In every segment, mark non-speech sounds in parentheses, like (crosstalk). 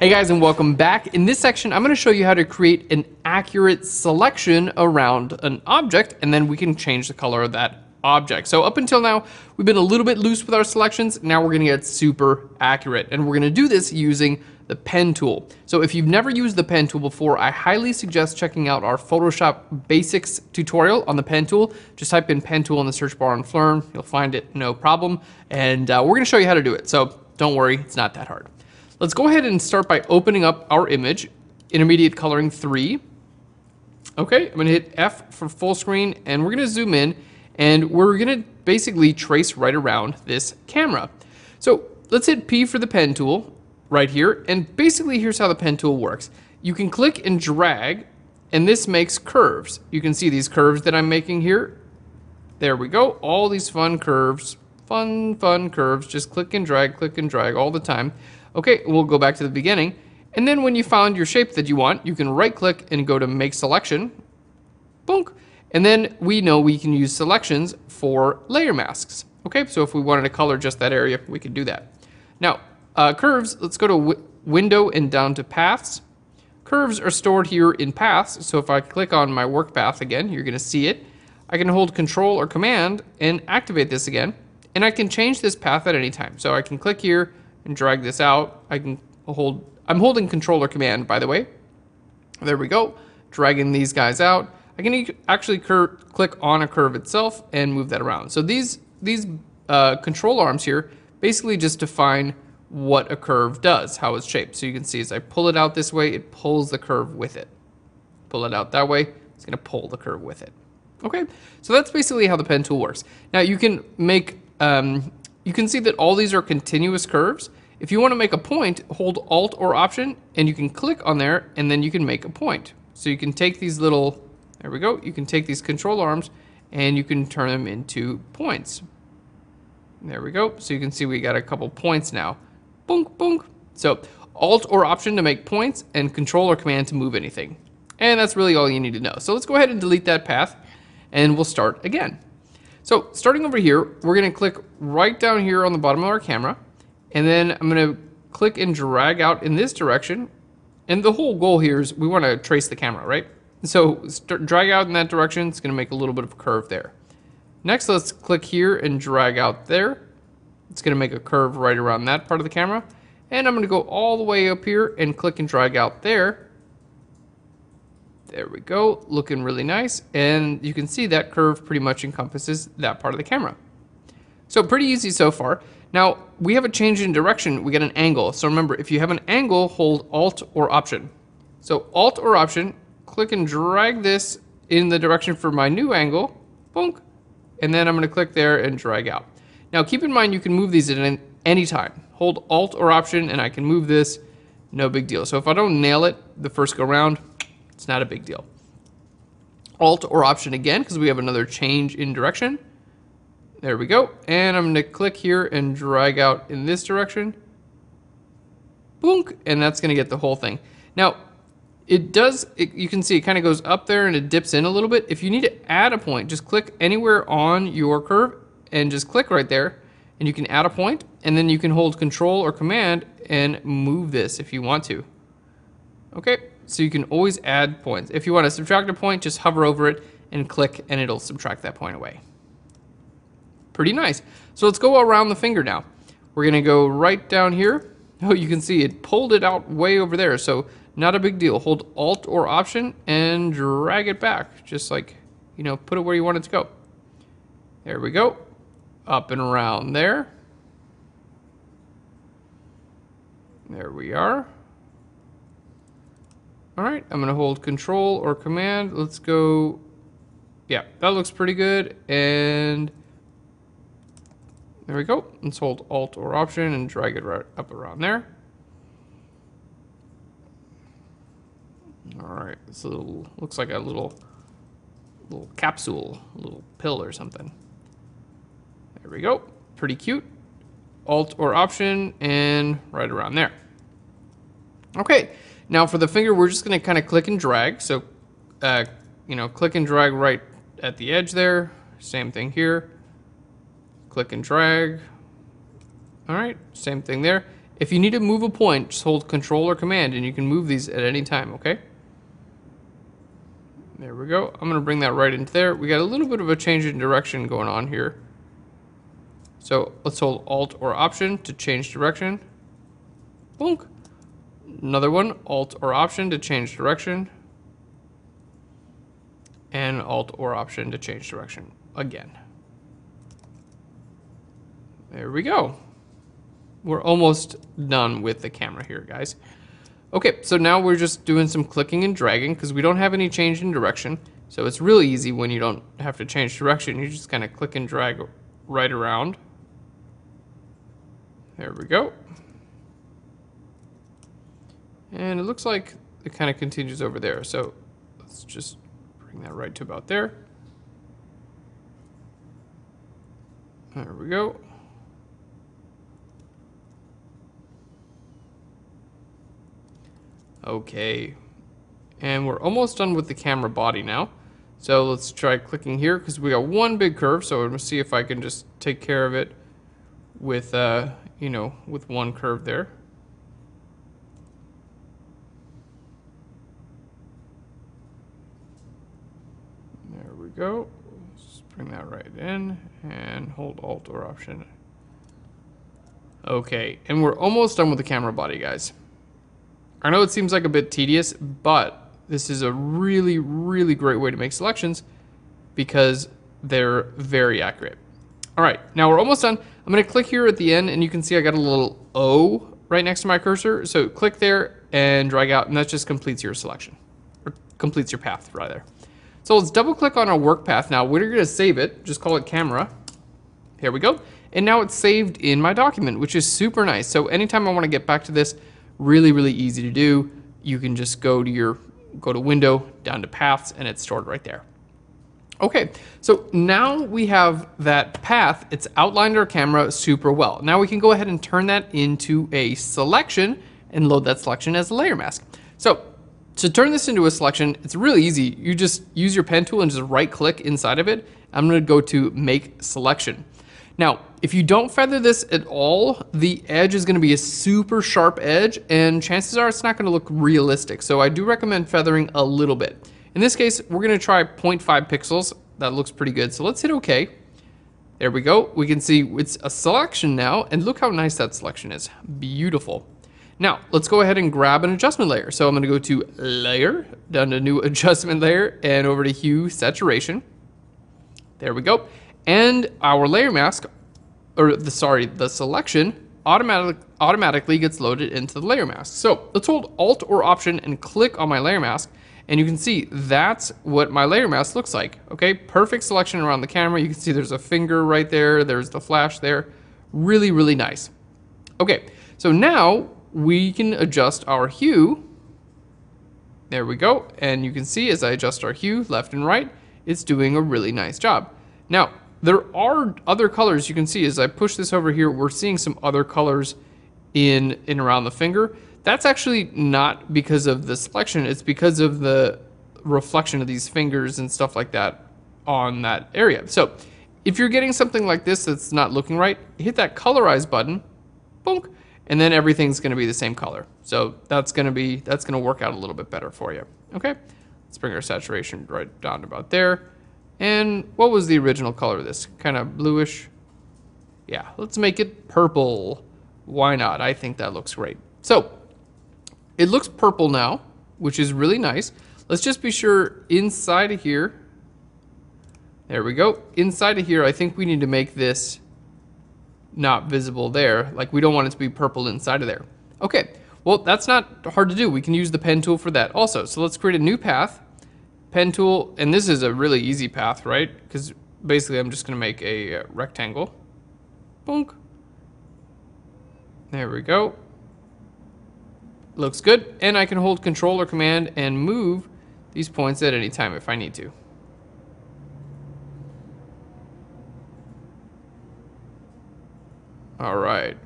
Hey guys and welcome back. In this section, I'm going to show you how to create an accurate selection around an object and then we can change the color of that object. So up until now, we've been a little bit loose with our selections. Now we're going to get super accurate and we're going to do this using the pen tool. So if you've never used the pen tool before, I highly suggest checking out our Photoshop basics tutorial on the pen tool. Just type in pen tool in the search bar on Phlearn. You'll find it no problem. And uh, we're going to show you how to do it. So don't worry, it's not that hard. Let's go ahead and start by opening up our image, intermediate coloring three. Okay, I'm gonna hit F for full screen and we're gonna zoom in and we're gonna basically trace right around this camera. So let's hit P for the pen tool right here. And basically here's how the pen tool works. You can click and drag and this makes curves. You can see these curves that I'm making here. There we go, all these fun curves, fun, fun curves. Just click and drag, click and drag all the time. Okay, we'll go back to the beginning. And then when you found your shape that you want, you can right click and go to make selection. Boom. And then we know we can use selections for layer masks. Okay, so if we wanted to color just that area, we could do that. Now, uh, curves, let's go to window and down to paths. Curves are stored here in paths. So if I click on my work path again, you're gonna see it. I can hold control or command and activate this again. And I can change this path at any time. So I can click here, and drag this out. I can hold, I'm holding controller command, by the way. There we go, dragging these guys out. I can actually click on a curve itself and move that around. So these, these uh, control arms here basically just define what a curve does, how it's shaped. So you can see as I pull it out this way, it pulls the curve with it. Pull it out that way, it's gonna pull the curve with it. Okay, so that's basically how the pen tool works. Now you can make, um, you can see that all these are continuous curves. If you want to make a point, hold Alt or Option, and you can click on there, and then you can make a point. So you can take these little, there we go, you can take these control arms, and you can turn them into points. There we go. So you can see we got a couple points now. Boonk, boonk. So Alt or Option to make points, and Control or Command to move anything. And that's really all you need to know. So let's go ahead and delete that path, and we'll start again. So starting over here, we're going to click right down here on the bottom of our camera, and then I'm going to click and drag out in this direction. And the whole goal here is we want to trace the camera, right? So start, drag out in that direction. It's going to make a little bit of a curve there. Next, let's click here and drag out there. It's going to make a curve right around that part of the camera. And I'm going to go all the way up here and click and drag out there. There we go, looking really nice. And you can see that curve pretty much encompasses that part of the camera. So pretty easy so far. Now, we have a change in direction. We get an angle. So remember, if you have an angle, hold Alt or Option. So Alt or Option, click and drag this in the direction for my new angle. And then I'm going to click there and drag out. Now, keep in mind, you can move these at any time. Hold Alt or Option, and I can move this. No big deal. So if I don't nail it the first go round, it's not a big deal. Alt or Option again, because we have another change in direction. There we go. And I'm going to click here and drag out in this direction. Boonk. And that's going to get the whole thing. Now, it does, it, you can see it kind of goes up there and it dips in a little bit. If you need to add a point, just click anywhere on your curve and just click right there and you can add a point and then you can hold control or command and move this if you want to. Okay, so you can always add points. If you want to subtract a point, just hover over it and click and it'll subtract that point away. Pretty nice. So let's go around the finger now. We're gonna go right down here. (laughs) Oh, you can see it pulled it out way over there. So not a big deal. Hold Alt or Option and drag it back. Just like, you know, put it where you want it to go. There we go. Up and around there. There we are. All right, I'm gonna hold Control or Command. Let's go. Yeah, that looks pretty good. And there we go. Let's hold Alt or Option and drag it right up around there. All right, this little looks like a little little capsule, a little pill or something. There we go. Pretty cute. Alt or Option and right around there. Okay, now for the finger, we're just gonna kind of click and drag. So, uh, you know, click and drag right at the edge there. Same thing here click and drag. All right, same thing there. if you need to move a point, just hold control or command and you can move these at any time, okay? There we go. I'm gonna bring that right into there. We got a little bit of a change in direction going on here. So let's hold Alt or Option to change direction. Bonk. Another one, Alt or Option to change direction. And Alt or Option to change direction again. There we go. We're almost done with the camera here, guys. Okay, so now we're just doing some clicking and dragging because we don't have any change in direction. So it's really easy when you don't have to change direction. You just kind of click and drag right around. There we go. And it looks like it kind of continues over there. So let's just bring that right to about there. There we go. Okay. And we're almost done with the camera body now. So let's try clicking here because we got one big curve. So I'm gonna see if I can just take care of it with, uh, you know, with one curve there. There we go. Let's bring that right in and hold Alt or Option. Okay, and we're almost done with the camera body, guys. I know it seems like a bit tedious, but this is a really, really great way to make selections because they're very accurate. All right, now we're almost done. I'm gonna click here at the end and you can see I got a little O right next to my cursor. So click there and drag out and that just completes your selection or completes your path rather. So let's double click on our work path now. We're gonna save it, just call it camera. Here we go. And now it's saved in my document, which is super nice. So anytime I wanna get back to this, really, really easy to do. You can just go to your, go to window, down to paths, and it's stored right there. Okay, so now we have that path. It's outlined our camera super well. Now we can go ahead and turn that into a selection and load that selection as a layer mask. So to turn this into a selection, it's really easy. You just use your pen tool and just right click inside of it. I'm gonna go to make selection. Now, if you don't feather this at all, the edge is gonna be a super sharp edge and chances are it's not gonna look realistic. So I do recommend feathering a little bit. In this case, we're gonna try 0.5 pixels. That looks pretty good. So let's hit okay. There we go. We can see it's a selection now and look how nice that selection is. Beautiful. Now, let's go ahead and grab an adjustment layer. So I'm gonna go to layer, down to new (laughs) adjustment layer and over to hue saturation. There we go. And our layer mask, or the sorry, the selection automatic, automatically gets loaded into the layer mask. So let's hold Alt or Option and click on my layer mask. And you can see that's what my layer mask looks like. Okay, perfect selection around the camera. You can see there's a finger right there. There's the flash there. Really, really nice. Okay, so now we can adjust our hue. There we go. And you can see as I adjust our hue left and right, it's doing a really nice job. Now, there are other colors you can see as I push this over here, we're seeing some other colors in, in around the finger. That's actually not because of the selection, it's because of the reflection of these fingers and stuff like that on that area. So if you're getting something like this that's not looking right, hit that colorize button, bonk, and then everything's gonna be the same color. So that's gonna be, that's gonna work out a little bit better for you, okay? Let's bring our saturation right down about there. And what was the original color of this? Kind of bluish? Yeah, let's make it purple. Why not? I think that looks great. So, it looks purple now, which is really nice. Let's just be sure inside of here, there we go. Inside of here, I think we need to make this not visible there. Like we don't want it to be purple inside of there. Okay, well, that's not hard to do. We can use the pen tool for that also. So let's create a new path pen tool, and this is a really easy path, right? Because basically I'm just gonna make a uh, rectangle. Bonk. There we go. Looks good. And I can hold control or command and move these points at any time if I need to. All right.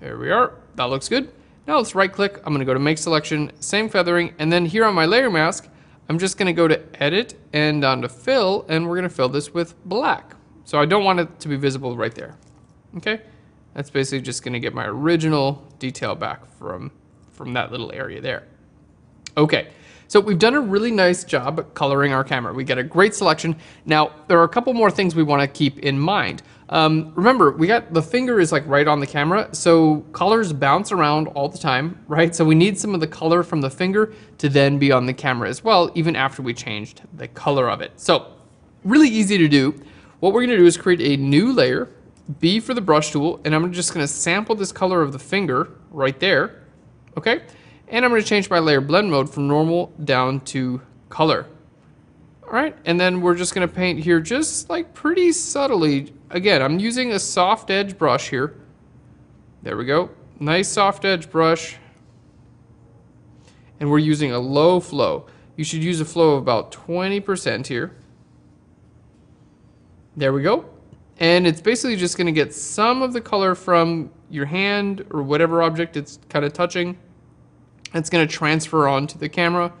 There we are. That looks good. Now let's right click, I'm gonna go to make selection, same feathering, and then here on my layer mask, I'm just gonna go to edit and down to fill, and we're gonna fill this with black. So I don't want it to be visible right there. Okay? That's basically just gonna get my original detail back from, from that little area there. Okay, so we've done a really nice job coloring our camera. We get a great selection. Now, there are a couple more things we wanna keep in mind. Um, remember, we got the finger is like right on the camera, so colors bounce around all the time, right? So we need some of the color from the finger to then be on the camera as well, even after we changed the color of it. So really easy to do. What we're gonna do is create a new layer, B for the brush tool, and I'm just gonna sample this color of the finger right there, okay? And I'm gonna change my layer blend mode from normal down to color. All right, and then we're just gonna paint here just like pretty subtly. Again, I'm using a soft edge brush here. There we go. Nice soft edge brush. And we're using a low flow. You should use a flow of about 20% here. There we go. And it's basically just gonna get some of the color from your hand or whatever object it's kind of touching it's going to transfer onto the camera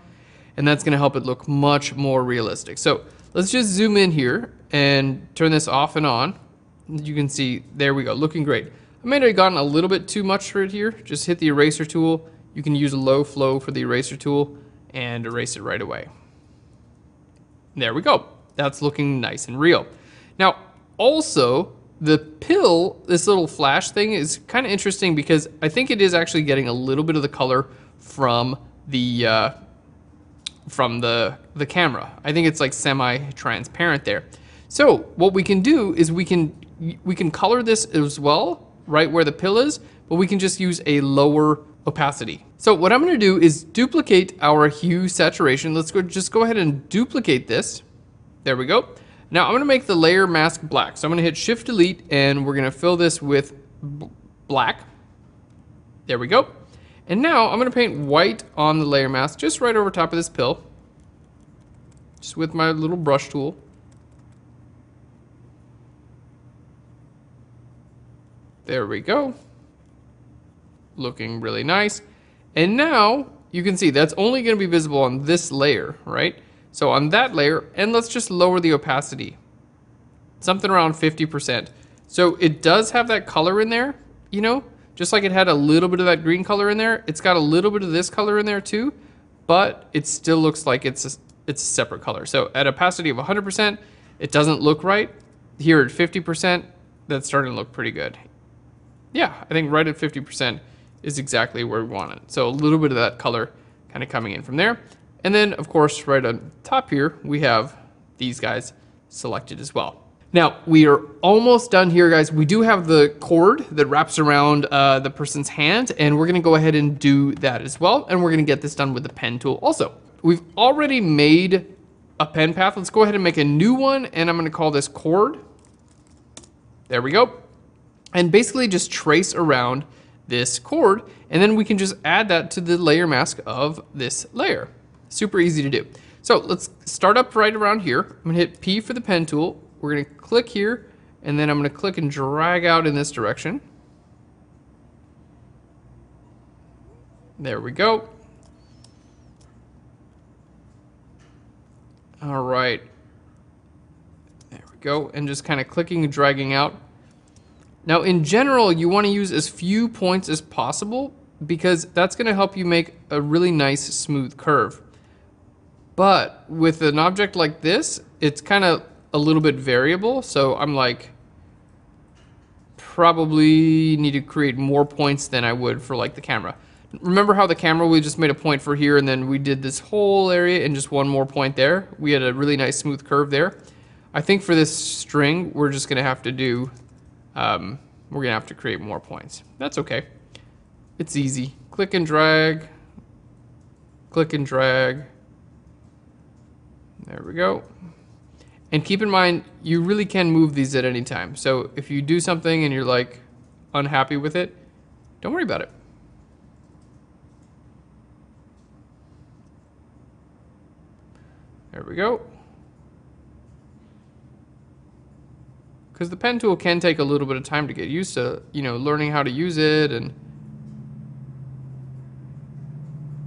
and that's going to help it look much more realistic. So let's just zoom in here and turn this off and on. You can see, there we go, looking great. I may have gotten a little bit too much for it here. Just hit the eraser tool. You can use a low flow for the eraser tool and erase it right away. There we go. That's looking nice and real. Now, also, the pill, this little flash thing is kind of interesting because I think it is actually getting a little bit of the color from the uh, from the the camera. I think it's like semi-transparent there. So what we can do is we can we can color this as well, right where the pill is, but we can just use a lower opacity. So what I'm gonna do is duplicate our hue saturation. Let's go just go ahead and duplicate this. There we go. Now I'm gonna make the layer mask black. So I'm gonna hit Shift Delete and we're gonna fill this with black. There we go. And now I'm gonna paint white on the layer mask just right over top of this pill. Just with my little brush tool. There we go. Looking really nice. And now you can see that's only gonna be visible on this layer, right? So on that layer, and let's just lower the opacity. Something around 50%. So it does have that color in there, you know, just like it had a little bit of that green color in there, it's got a little bit of this color in there too, but it still looks like it's a, it's a separate color. So at opacity of 100%, it doesn't look right. Here at 50%, that's starting to look pretty good. Yeah, I think right at 50% is exactly where we want it. So a little bit of that color kind of coming in from there. And then of course, right on top here, we have these guys selected as well. Now, we are almost done here, guys. We do have the cord that wraps around uh, the person's hand, and we're gonna go ahead and do that as well, and we're gonna get this done with the pen tool also. We've already made a pen path. Let's go ahead and make a new one, and I'm gonna call this cord. There we go. And basically just trace around this cord, and then we can just add that to the layer mask of this layer. Super easy to do. So let's start up right around here. I'm gonna hit P for the pen tool, we're gonna click here, and then I'm gonna click and drag out in this direction. There we go. All right. There we go. And just kind of clicking and dragging out. Now, in general, you want to use as few points as possible because that's going to help you make a really nice smooth curve. But with an object like this, it's kind of a little bit variable. So I'm like, probably need to create more points than I would for like the camera. Remember how the camera, we just made a point for here and then we did this whole area and just one more point there. We had a really nice smooth curve there. I think for this string, we're just gonna have to do, um, we're gonna have to create more points. That's okay. It's easy. Click and drag, click and drag. There we go. And keep in mind, you really can move these at any time. So if you do something and you're like unhappy with it, don't worry about it. There we go. Because the pen tool can take a little bit of time to get used to, you know, learning how to use it and,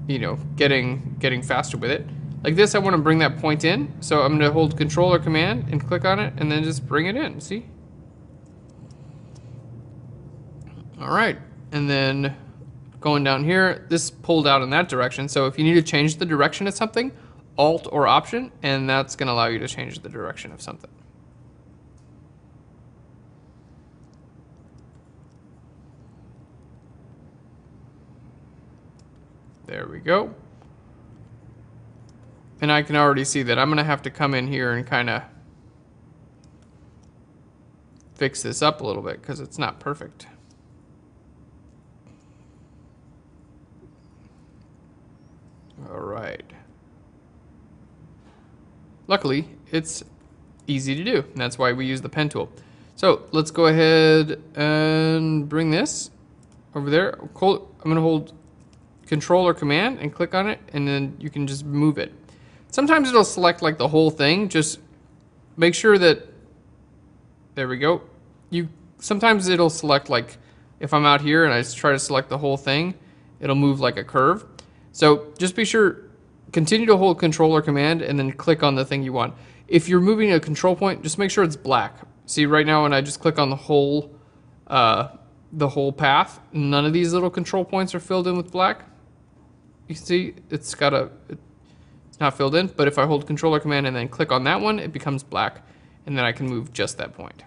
you know, getting getting faster with it. Like this, I want to bring that point in. So I'm going to hold control or command and click on it and then just bring it in. See? All right. And then going down here, this pulled out in that direction. So if you need to change the direction of something, Alt or Option, and that's going to allow you to change the direction of something. There we go. And I can already see that I'm going to have to come in here and kind of fix this up a little bit because it's not perfect. All right. Luckily, it's easy to do. And that's why we use the pen tool. So let's go ahead and bring this over there. I'm going to hold control or command and click on it and then you can just move it. Sometimes it'll select like the whole thing. Just make sure that, there we go. You Sometimes it'll select like, if I'm out here and I try to select the whole thing, it'll move like a curve. So just be sure, continue to hold control or command and then click on the thing you want. If you're moving a control point, just make sure it's black. See right now when I just click on the whole, uh, the whole path, none of these little control points are filled in with black. You see, it's got a, it's not filled in, but if I hold controller command and then click on that one, it becomes black, and then I can move just that point.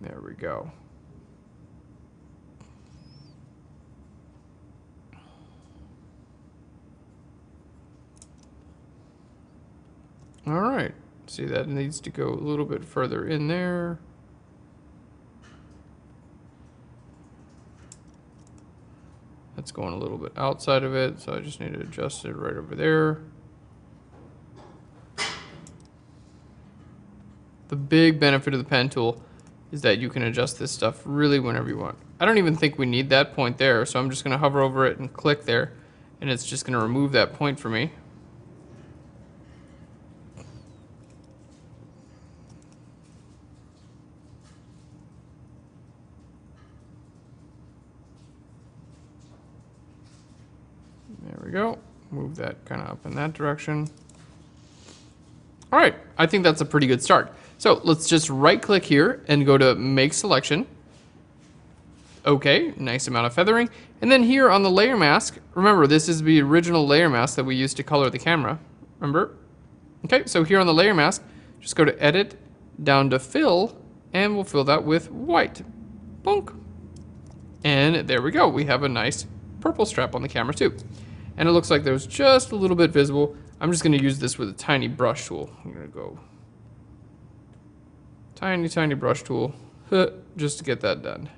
There we go. All right, see that needs to go a little bit further in there. That's going a little bit outside of it, so I just need to adjust it right over there. The big benefit of the pen tool is that you can adjust this stuff really whenever you want. I don't even think we need that point there, so I'm just going to hover over it and click there, and it's just going to remove that point for me. we go. Move that kind of up in that direction. All right, I think that's a pretty good start. So let's just right click here and go to make selection. Okay, nice amount of feathering. And then here on the layer mask, remember this is the original layer mask that we used to color the camera, remember? Okay, so here on the layer mask, just go to edit, down to fill, and we'll fill that with white. Bonk. And there we go, we have a nice purple strap on the camera too and it looks like there's just a little bit visible. I'm just going to use this with a tiny brush tool. I'm going to go tiny, tiny brush tool just to get that done.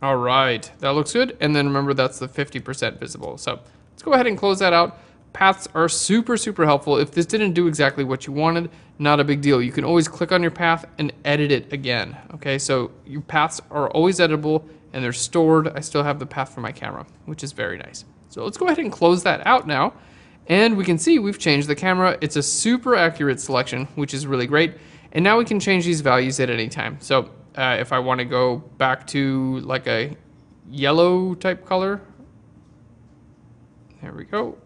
All right, that looks good. And then remember that's the 50% visible. So let's go ahead and close that out. Paths are super, super helpful. If this didn't do exactly what you wanted, not a big deal. You can always click on your path and edit it again. Okay, so your paths are always editable and they're stored. I still have the path for my camera, which is very nice. So let's go ahead and close that out now. And we can see we've changed the camera. It's a super accurate selection, which is really great. And now we can change these values at any time. So uh, if I want to go back to like a yellow type color, there we go.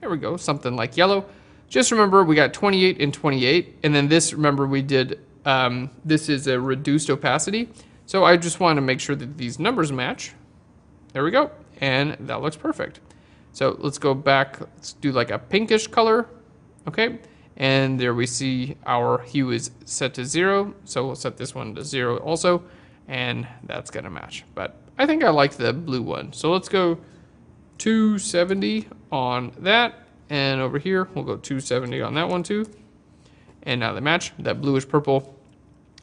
There we go, something like yellow. Just remember we got 28 and 28. And then this, remember we did, um, this is a reduced opacity. So I just want to make sure that these numbers match. There we go. And that looks perfect. So let's go back. Let's do like a pinkish color. Okay. And there we see our hue is set to zero. So we'll set this one to zero also. And that's going to match. But I think I like the blue one. So let's go 270 on that. And over here, we'll go 270 on that one too. And now the match, that bluish purple,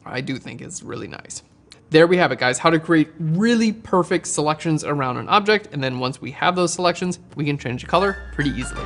I do think is really nice there we have it guys, how to create really perfect selections around an object. And then once we have those selections, we can change the color pretty easily.